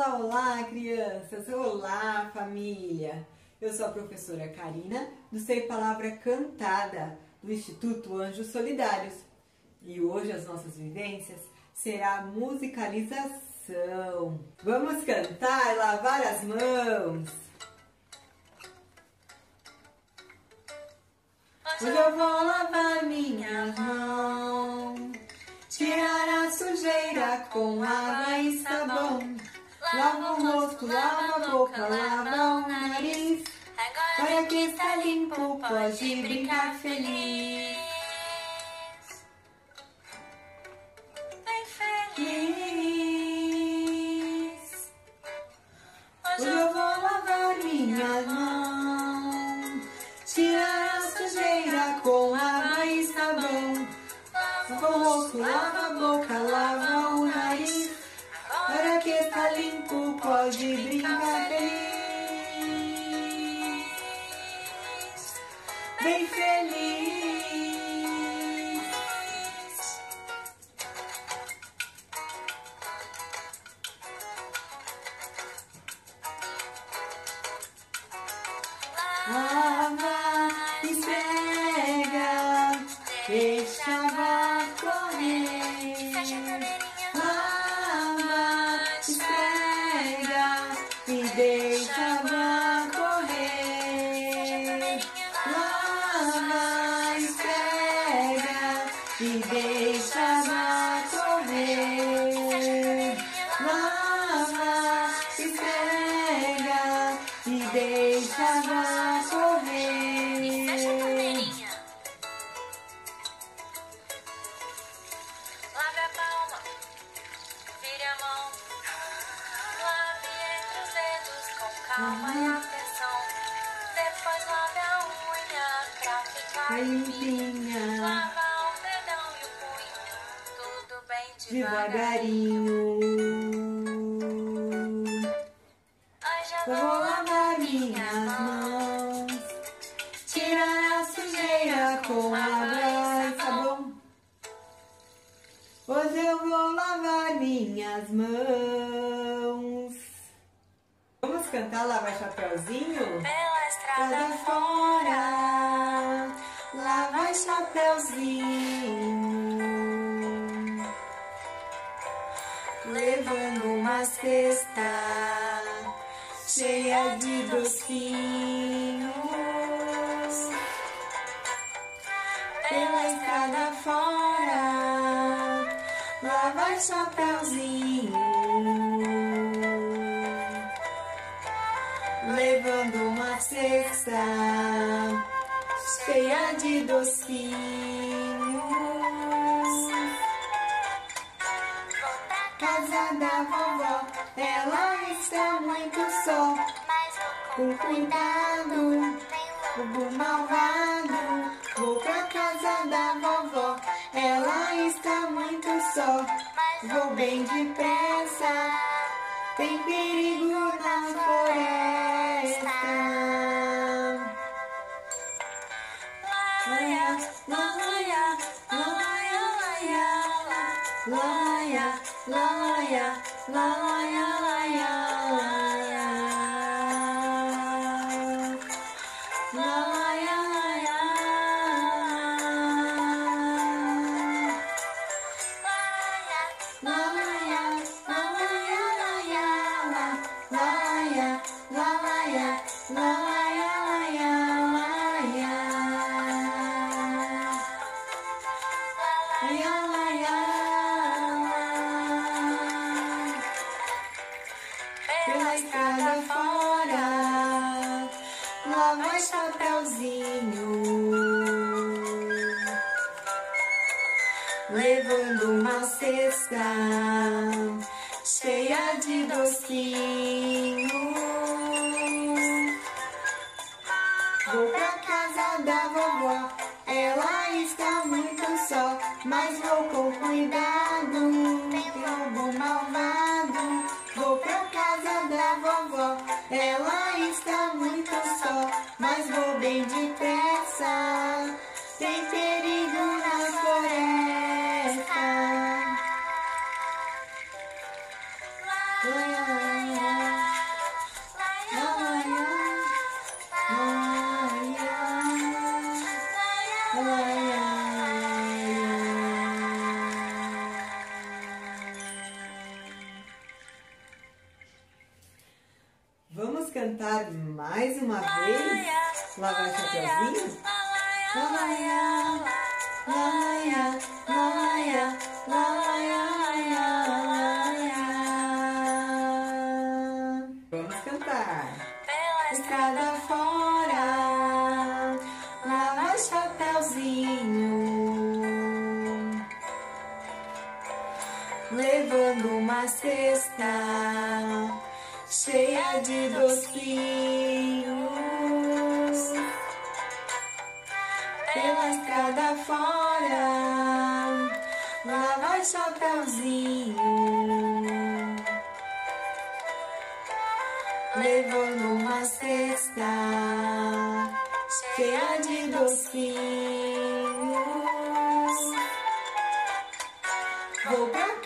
Olá, olá, crianças! Olá, família! Eu sou a professora Karina, do Sei Palavra Cantada, do Instituto Anjos Solidários. E hoje as nossas vivências será musicalização. Vamos cantar e lavar as mãos! Hoje eu vou lavar minhas mãos, tirar a sujeira com sabão. Lava o rosto, lava a boca, lava o nariz. Agora que está limpo, pode brincar feliz. Lava, esfrega, deixa a água correr. Fecha a torneirinha. Lava, esfrega e deixa a água correr. Lava, esfrega e deixa a água correr. Calma e atenção. Depois lave a unha pra ficar limpinha. Lava o dedão e o punho. Tudo bem devagar. devagarinho. Hoje eu Vou lavar minhas mãos, tirar a sujeira com água e sabão. Hoje eu vou lavar minhas mãos. Cantar Lava Chapeuzinho? Pela estrada Estrada fora, lava chapeuzinho, levando uma cesta cheia de docinhos. Pela estrada fora, lava chapeuzinho cesta cheia de docinhos. Casa da vovó, ela está muito só, com cuidado, o malvado. Vou pra casa da vovó, ela está muito só, vou bem depressa. Tem perigo na floresta. la la la la levando uma cesta cheia de docinhos. Vou pra casa da vovó, ela está muito só, mas vou com cuidado, tem lobo malvado. Vou pra casa da vovó, ela está muito só, mas vou bem depressa. Vamos cantar mais uma vez? Lá vai Chapeuzinho? Vai, lá vai, lá vai, Vamos cantar. Escada fora, lá vai Chapeuzinho, levando uma cesta cheia de docinhos. Pela estrada fora, lá vai Chapeuzinho, levando uma cesta cheia de docinhos. Vou pra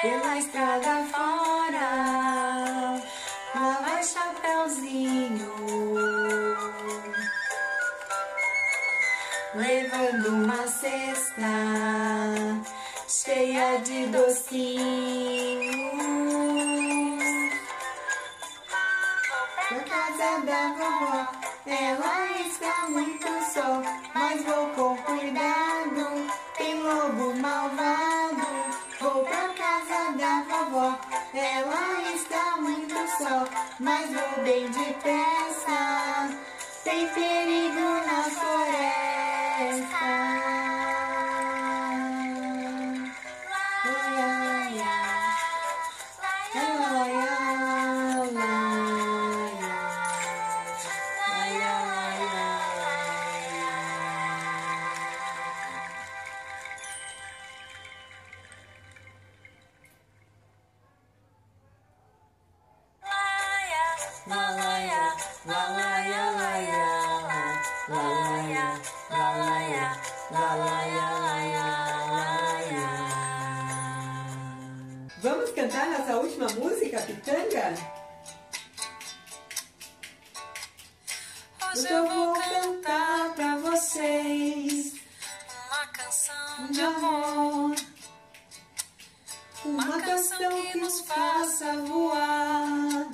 Pela estrada fora, lá vai Chapeuzinho, levando uma cesta cheia de docinhos. Cantar nossa última música, Pitanga? Hoje eu vou cantar pra vocês uma canção de amor. Uma canção que nos faça voar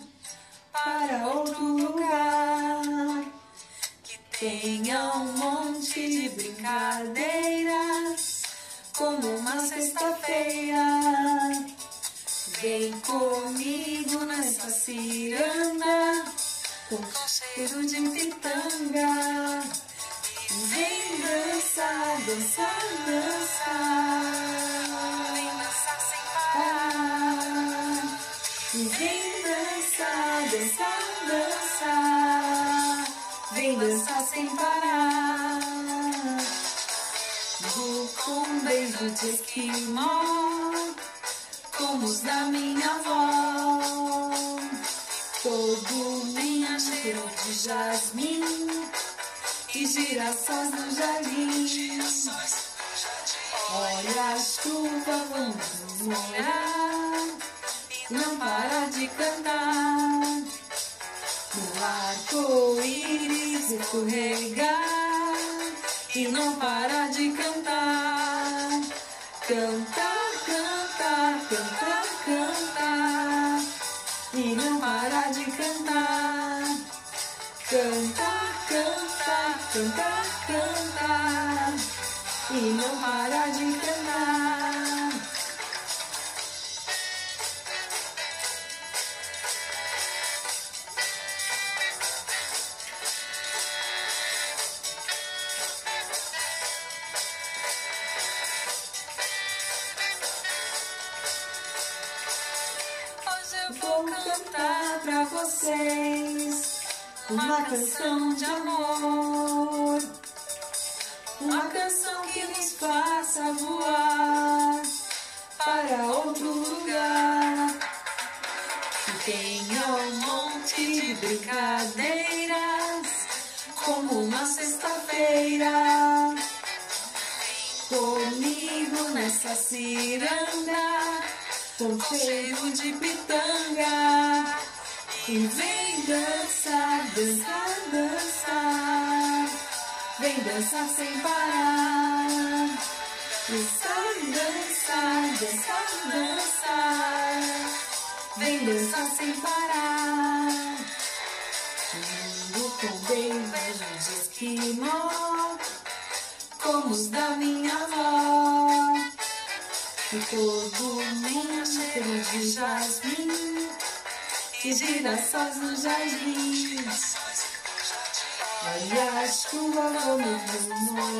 para outro lugar. Que tenha um monte de brincadeiras, Como uma sexta-feira, Vem comigo nessa ciranda, com cheiro de pitanga. Vem dançar, dançar, dançar. Vem dançar sem parar. Vem dançar, dançar, dançar. Vem dançar sem parar. Vou com um beijo de esquimó, como os da minha avó. Todo cheiro de jasmim e girassóis no jardim. Olha a chuva, vamos molhar não parar de cantar. No arco-íris escorregar e não parar de. Cantar, cantar, cantar, cantar e não parar de cantar. Cantar, cantar, cantar, cantar e não parar de cantar. Pra vocês uma canção de amor. Uma canção que nos faça voar para outro lugar. Que tenha um monte de brincadeiras, como uma sexta-feira. Comigo nessa ciranda, com cheiro de pitanga. E vem dançar, dançar, dançar. Vem dançar sem parar. Dançar, dançar, dançar, dançar. Vem dançar sem parar. Indo com beijos de esquimó, como os da minha avó. E todo mundo de jasmim e girassóis no jardim. Olha a chuva, vamos nos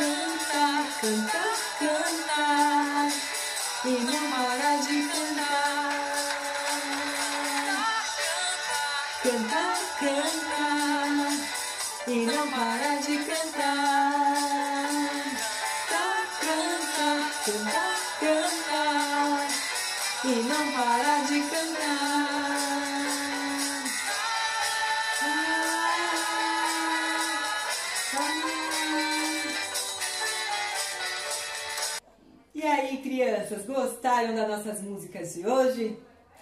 Cantar, cantar, cantar, e não parar de cantar. Cantar, cantar e não parar de cantar. Cantar, cantar, cantar, cantar e não parar de cantar. Crianças, gostaram das nossas músicas de hoje?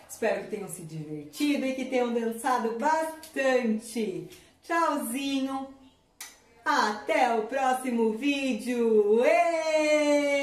Espero que tenham se divertido e que tenham dançado bastante. Tchauzinho! Até o próximo vídeo! Êêêê!